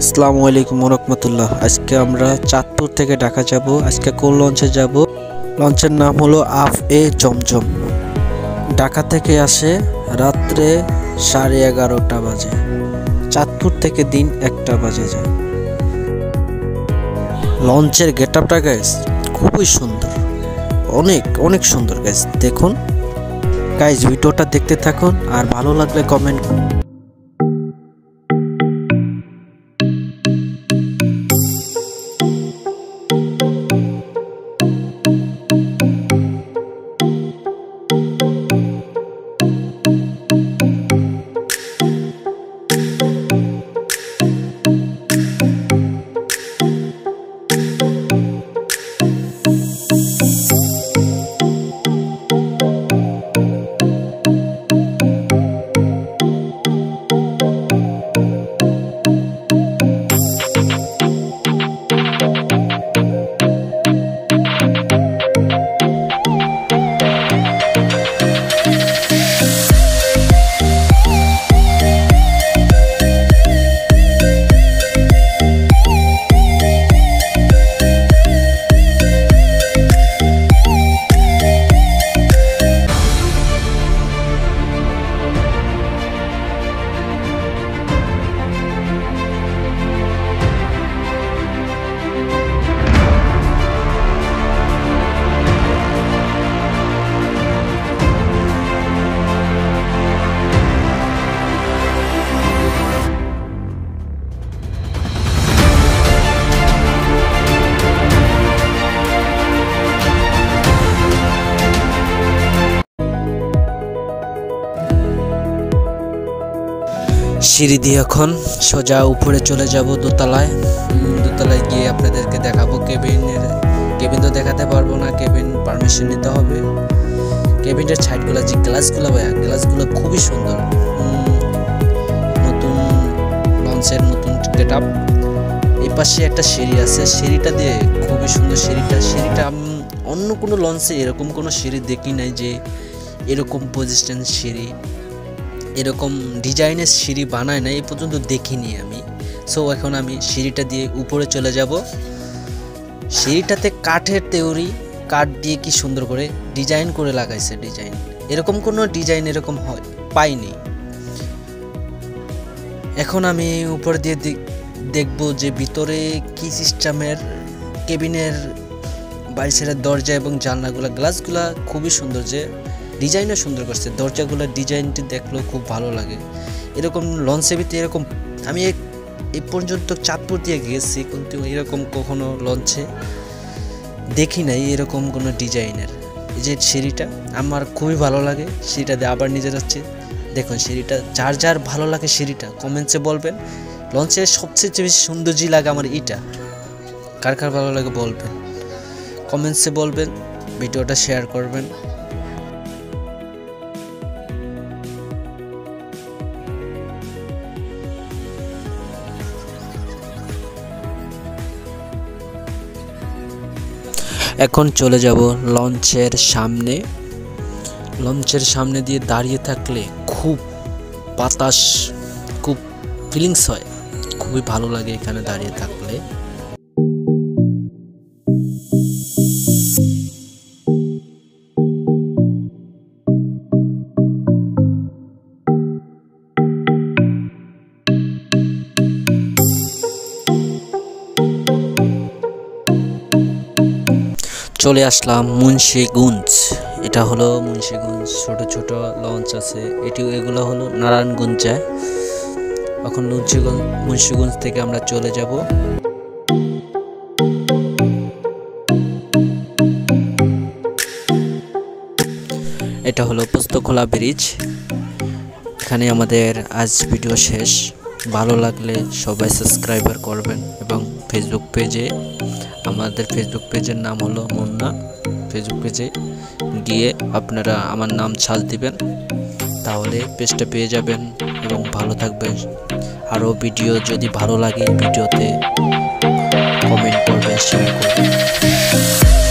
আসসালামু আলাইকুম রহমতুল্লাহ আজকে আমরা চাঁদপুর থেকে ঢাকা যাব। আজকে কোন লঞ্চে যাব? লঞ্চের নাম হলো আফ এ জমজম। ঢাকা থেকে আসে রাত্রে সাড়ে এগারোটা বাজে। চাঁদপুর থেকে দিন একটা বাজে যায়। লঞ্চের গেট আপটা গ্যাস খুবই সুন্দর। অনেক অনেক সুন্দর গ্যাস দেখুন। গাইজ ভিডিওটা দেখতে থাকুন আর ভালো লাগলে কমেন্ট সিঁড়ি দিয়ে এখন সোজা উপরে চলে যাব দোতলায়। দোতলায় গিয়ে আপনাদেরকে দেখাবো কেবিনের কেবিন তো দেখাতে পারব না, কেবিন পারমিশন নিতে হবে। কেবিনের সাইডগুলো যে গ্লাসগুলো ভাইয়া গ্লাসগুলো খুবই সুন্দর। নতুন লঞ্চের নতুন গেট আপ এই পাশে একটা সিঁড়ি আছে, সিঁড়িটা দিয়ে খুবই সুন্দর সিঁড়িটা। সিঁড়িটা অন্য কোনো লঞ্চে এরকম কোনো সিঁড়ি দেখি নাই যে এরকম পজিশন সিঁড়ি। এরকম ডিজাইনের সিঁড়ি বানায় না এই পর্যন্ত দেখিনি আমি। সো এখন আমি সিঁড়িটা দিয়ে উপরে চলে যাব। সিঁড়িটাতে কাঠের তেউরি, কাঠ দিয়ে কি সুন্দর করে ডিজাইন করে লাগাইছে ডিজাইন। এরকম কোনো ডিজাইন এরকম হয়, পাইনি। এখন আমি উপর দিয়ে দেখ- দেখব যে ভিতরে কি সিস্টেমের কেবিনের বাইরের দরজা এবং জানলাগুলো গ্লাসগুলা খুবই সুন্দর যে ডিজাইনও সুন্দর করছে, দরজাগুলোর ডিজাইনটি দেখলেও খুব ভালো লাগে। এরকম লঞ্চের ভিতরে এরকম, আমি এ- পর্যন্ত চাঁদপুর দিয়ে গেছি, কিন্তু এরকম কখনো লঞ্চে দেখি নাই এরকম কোনো ডিজাইনের। এই যে সিঁড়িটা, আমার খুবই ভালো লাগে, সিঁড়িটা দিয়ে আবার নিজে যাচ্ছি। দেখুন সিঁড়িটা, যার যার ভালো লাগে সিঁড়িটা কমেন্টসে বলবেন। লঞ্চের সবচেয়ে বেশি সৌন্দর্য লাগে আমার এটা কার কার ভালো লাগে বলবেন। কমেন্টসে বলবেন, ভিডিওটা শেয়ার করবেন। এখন চলে যাব লঞ্চের সামনে। লঞ্চের সামনে দিয়ে দাঁড়িয়ে থাকলে খুব বাতাস, খুব ফিলিংস হয়। খুবই ভালো লাগে এখানে দাঁড়িয়ে থাকলে। চলে আসলাম মুন্সিগঞ্জ। এটা হলো মুন্সিগঞ্জ, ছোট ছোট লঞ্চ আছে। এটি এগুলো হলো নারায়ণগঞ্জ। যায় এখন মুন্সিগঞ্জ মুন্সিগঞ্জ থেকে আমরা চলে যাব। এটা হলো পোস্তখোলা ব্রিজ। এখানে আমাদের আজ ভিডিও শেষ। ভালো লাগলে সবাই সাবস্ক্রাইবার করবেন এবং ফেসবুক পেজে আমাদের ফেসবুক পেজের নাম হলো মুন্না। ফেসবুক পেজে গিয়ে আপনারা আমার নাম ছাল দিবেন। তাহলে পেজটা পেয়ে যাবেন এবং ভালো থাকবেন। আরও ভিডিও যদি ভালো লাগে ভিডিওতে কমেন্ট করবেন শেয়ার করবেন।